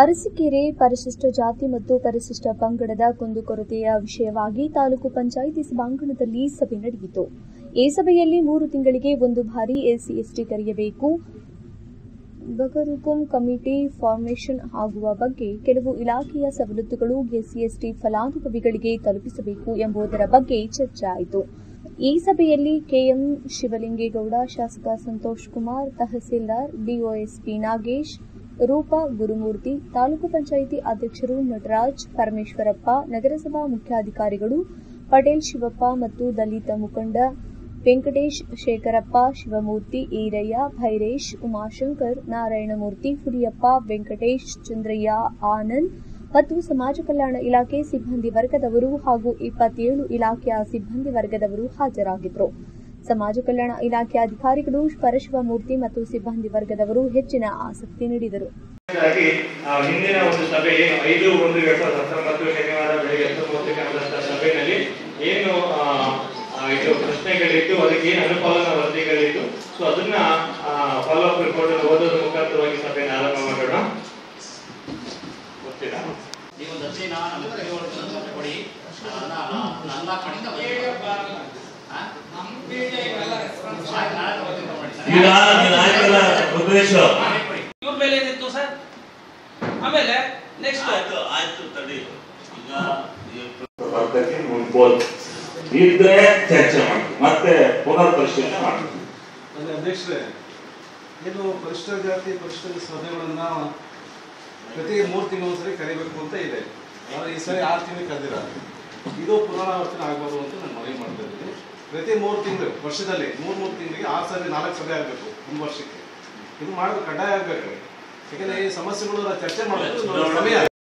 ಅರಸೀಕೆರೆ ಪರಿಶಿಷ್ಟ ಜಾತಿ ಮತ್ತು ಪರಿಶಿಷ್ಟ ಪಂಗಡದ ಕುಂದುಕೊರತೆಯ ವಿಷಯವಾಗಿ ತಾಲೂಕು ಪಂಚಾಯಿತಿ ಸಭಾಂಗಣದಲ್ಲಿ ಸಭೆ ನಡೆಯಿತು. ಈ ಸಭೆಯಲ್ಲಿ ಮೂರು ತಿಂಗಳಿಗೆ ಒಂದು ಬಾರಿ ಎಸ್ಸಿ ಎಸ್ಟಿ ಕರೆಯಬೇಕು ಬಗರುಕುಂ ಕಮಿಟಿ ಫಾರ್ಮೇಷನ್ ಆಗುವ ಬಗ್ಗೆ ಕೆಲವು ಇಲಾಖೆಯ ಸವಲತ್ತುಗಳು ಎಸ್ಸಿ ಎಸ್ಟಿ ಫಲಾನುಭವಿಗಳಿಗೆ ತಲುಪಿಸಬೇಕು ಎಂಬುದರ ಬಗ್ಗೆ ಚರ್ಚೆ ಆಯಿತು. ಈ ಸಭೆಯಲ್ಲಿ ಕೆಎಂ ಶಿವಲಿಂಗೇಗೌಡ, ಶಾಸಕ ಸಂತೋಷ್ ಕುಮಾರ್, ತಹಸೀಲ್ದಾರ್, ಡಿಒಎಸ್ಪಿ ನಾಗೇಶ್ ರೂಪಾ ಗುರುಮೂರ್ತಿ, ತಾಲೂಕು ಪಂಚಾಯಿತಿ ಅಧ್ಯಕ್ಷರು ನಟರಾಜ್, ಪರಮೇಶ್ವರಪ್ಪ, ನಗರಸಭಾ ಮುಖ್ಯಾಧಿಕಾರಿಗಳು ಪಟೇಲ್ ಶಿವಪ್ಪ ಮತ್ತು ದಲಿತ ಮುಖಂಡ ವೆಂಕಟೇಶ್ ಶೇಖರಪ್ಪ, ಶಿವಮೂರ್ತಿ ಈರಯ್ಯ, ಭೈರೇಶ್ ಉಮಾಶಂಕರ್, ನಾರಾಯಣಮೂರ್ತಿ ಹುಲಿಯಪ್ಪ ವೆಂಕಟೇಶ್ ಚಂದ್ರಯ್ಯ, ಆನಂದ್ ಮತ್ತು ಸಮಾಜ ಕಲ್ಯಾಣ ಇಲಾಖೆ ಸಿಬ್ಬಂದಿ ವರ್ಗದವರು ಹಾಗೂ ಇಪ್ಪತ್ತೇಳು ಇಲಾಖೆಯ ಸಿಬ್ಬಂದಿ ವರ್ಗದವರು ಹಾಜರಾಗಿದ್ದರು. ಸಮಾಜ ಕಲ್ಯಾಣ ಇಲಾಖೆ ಅಧಿಕಾರಿಗಳು ಪರಶಿವಮೂರ್ತಿ ಮತ್ತು ಸಿಬ್ಬಂದಿ ವರ್ಗದವರು ಹೆಚ್ಚಿನ ಆಸಕ್ತಿ ನೀಡಿದರು. ಹಾಗಾಗಿ ಹಿಂದಿನ ಒಂದು ಸಭೆ ಐದು ಒಂದು ಎರಡ್ ಸಾವಿರದ ಹತ್ತೊಂಬತ್ತು ಶನಿವಾರ ಬೆಳಗ್ಗೆ ಹತ್ತೊಂಬತ್ತಕ್ಕೆ ಮೂವತ್ತಕ್ಕೆ ಸಭೆಯಲ್ಲಿ ಏನು ಇದು ಪ್ರಶ್ನೆಗಳಿತ್ತು ಅದಕ್ಕೆ ಏನು ಅನುಪಾಲನ ವರದಿಗಳಿತ್ತು. ಸೊ ಅದನ್ನ ಫಾಲೋ ಅಪ್ ರಿಪೋರ್ಟ್ ಓದೋದ್ರ ಮುಖಾಂತರವಾಗಿ ಸಭೆಯನ್ನು ಆರಂಭ ಮಾಡೋಣ. ಗೊತ್ತಿಲ್ಲ? ನೀವು ದರ್ಶನ ನಮ್ಮ ಕೈಗೊಳ್ಳುವುದನ್ನು ಕೊಡಿ. ನಾನು ನನ್ನ ಕಡೆಯಿಂದ ಈಗ ರುದ್ರೇಶ್ ಇವ್ರ ಮೇಲೆ ಏನಿತ್ತು ಸರ್? ಆಮೇಲೆ ನೆಕ್ಸ್ಟ್ ಆಯ್ತು ಆಯ್ತು ತಡಿ. ಈಗ ಬರ್ತಕ್ಕೆ ಮುಂದ್ಬೋದು ಇದ್ರೆ ಚರ್ಚೆ ಮಾಡ್ತೀವಿ. ಮತ್ತೆ ಪುನರ್ ಪರಿಶೀಲನೆ ಮಾಡ್ತೀವಿ. ನನ್ನ ಅಧ್ಯಕ್ಷರೇ ಏನು ಪರಿಶಿಷ್ಟ ಜಾತಿ ಪರಿಷ್ಠ ಸ್ಪರ್ಧೆಗಳನ್ನ ಪ್ರತಿ ಮೂರು ತಿಂಗಳೊಂದ್ಸರಿ ಕರಿಬೇಕು ಅಂತ ಇದೆ. ಆದರೆ ಈ ಸರಿ ಆರು ತಿಂಗಳು ಕರೆದಿರ ಇದು ಪುನರಾವರ್ತನೆ ಆಗ್ಬಾರ್ದು ಅಂತ ನಾನು ಮನವಿ ಮಾಡ್ತಾ ಇದ್ದೀನಿ ಪ್ರತಿ ಮೂರು ತಿಂಗಳು ವರ್ಷದಲ್ಲಿ ಮೂರು ಮೂರು ತಿಂಗಳಿಗೆ ಆರು ಸರಿ ನಾಲ್ಕು ಸಭೆ ಆಗಬೇಕು ಒಂದು ವರ್ಷಕ್ಕೆ. ಇದು ಮಾಡೋದು ಕಡ್ಡಾಯ ಆಗಬೇಕು. ಯಾಕಂದ್ರೆ ಈ ಸಮಸ್ಯೆಗಳು ಚರ್ಚೆ ಮಾಡೋದು ಸಮಯ